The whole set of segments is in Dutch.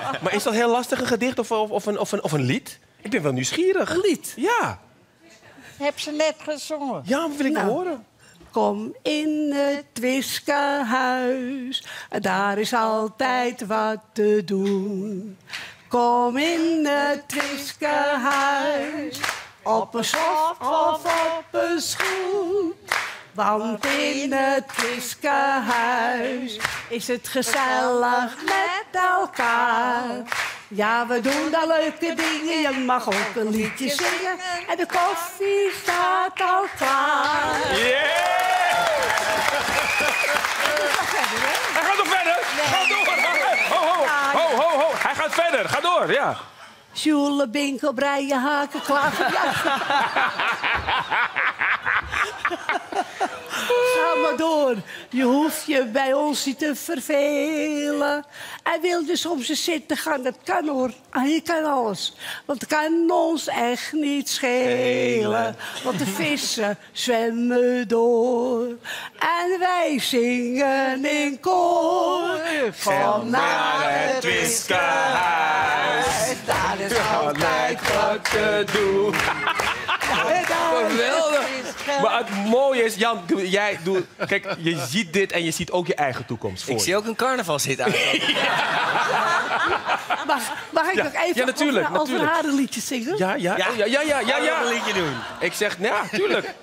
Maar is dat heel lastig, een gedicht of, of, of een, of, een, of een lied? Ik ben wel nieuwsgierig. Een lied? Ja. Heb ze net gezongen. Ja, wat wil ik Nou. horen? Kom in het Twiskehuis, daar is altijd wat te doen. Kom in het Twiskehuis, op een sof of op een schoen. Want in het Twiskehuis is het gezellig met elkaar. Ja, we doen daar leuke dingen, je mag ook een liedje zingen. En de koffie staat al klaar. Hij gaat nog verder. Ga door. Ho, ho, ho, ho, ho. Hij gaat verder. Ga door, ja. Sjoele, binkel, breien, haken, klaar. Ja. Ga maar door. Je hoeft je bij ons niet te vervelen. En wil je soms eens zitten gaan, dat kan hoor. Ah, je kan alles. Want het kan ons echt niet schelen. Want de vissen zwemmen door. En wij zingen in koor. Van naar het Twiskehuis. Daar is altijd wat te doen. Maar het mooie is, Jan, jij doet. Kijk, je ziet dit en je ziet ook je eigen toekomst voor Ik je. zie ook een carnavalshit aan. Mag, mag ik Ja. nog even Ja, natuurlijk, over, over natuurlijk. haar een liedje zingen? Ja, ja, Ja. oh, ja, ja, ja, ja, ja. een liedje doen. Ik zeg, nou ja, tuurlijk.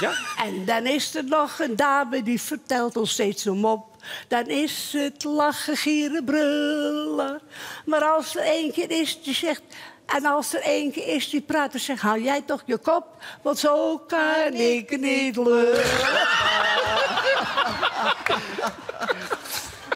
Ja. En dan is er nog een dame die vertelt ons steeds een mop. Dan is het lachen, gieren, brullen. Maar als er één keer is die zegt... En als er één keer is die praat, dan zegt... Hou jij toch je kop, want zo kan ik niet lullen.